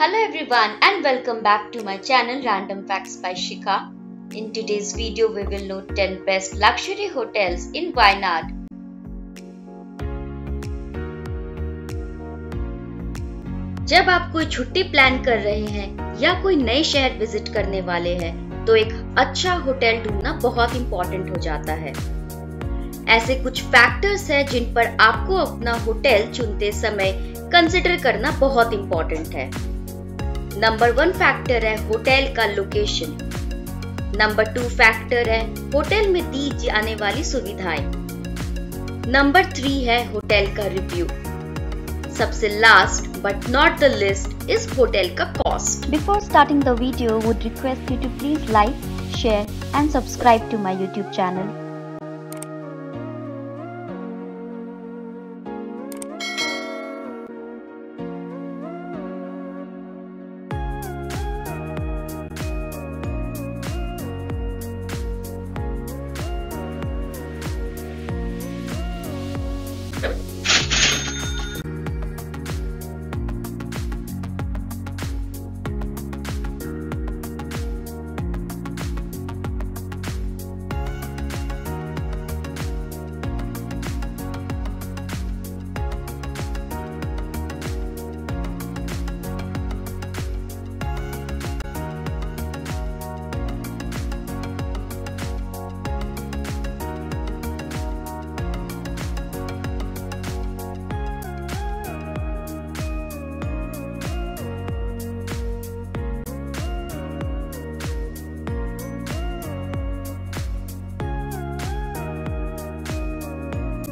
Hello everyone and welcome back to my channel, Random Facts by Shika. In today's video, we will know 10 best luxury hotels in Wayanad. जब आप कोई छुट्टी plan कर रहे हैं या कोई नए शहर विज़िट करने वाले हैं तो एक अच्छा होटल ढूंढना बहुत इम्पोर्टेंट हो जाता है ऐसे कुछ फैक्टर्स हैं जिन पर आपको अपना होटल चुनते समय कंसिडर करना बहुत इम्पोर्टेंट है नंबर वन फैक्टर है होटल का लोकेशन। नंबर टू फैक्टर है होटल में दी जाने वाली सुविधाएँ। नंबर थ्री है होटल का रिव्यू। सबसे last but not the least इस होटल का cost before starting the video would request you to please like share and subscribe to my YouTube channel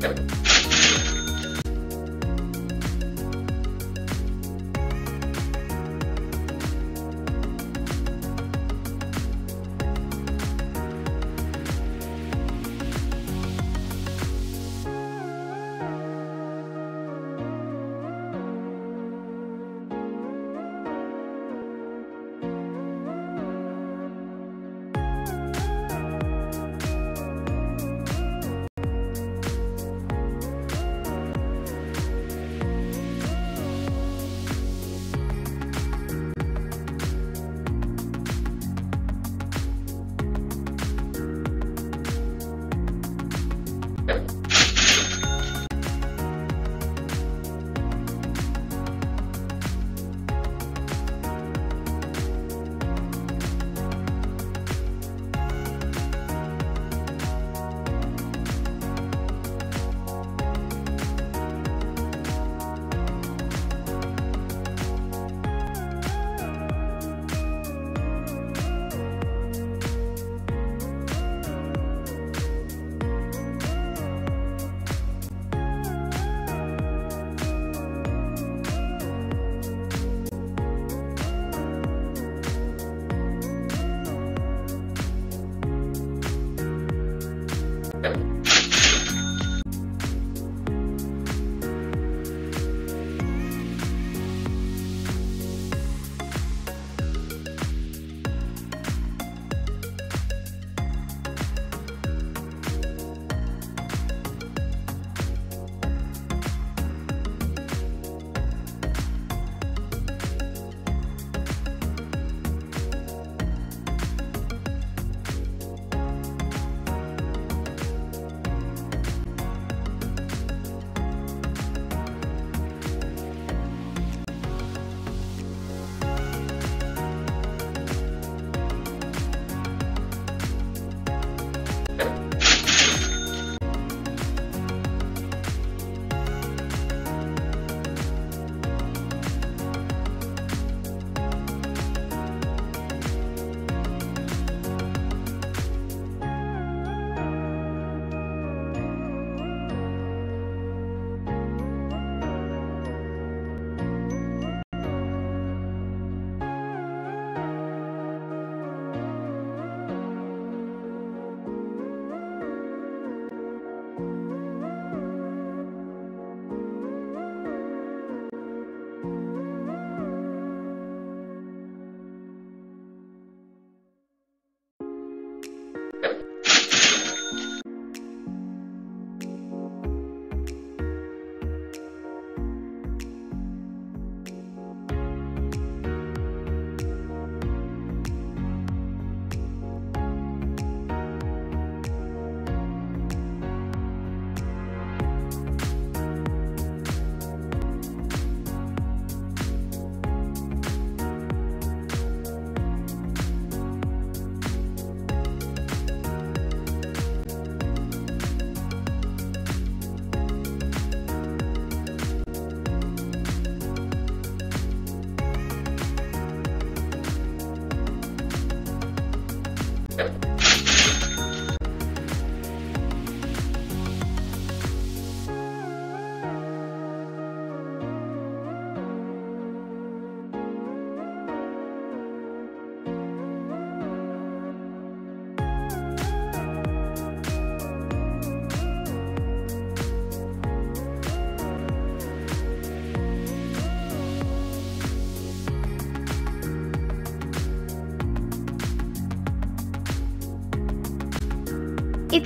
Tchau.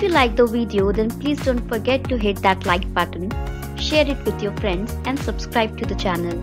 If you like the video then please don't forget to hit that like button, share it with your friends and subscribe to the channel.